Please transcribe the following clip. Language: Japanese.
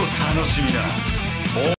楽しみだ。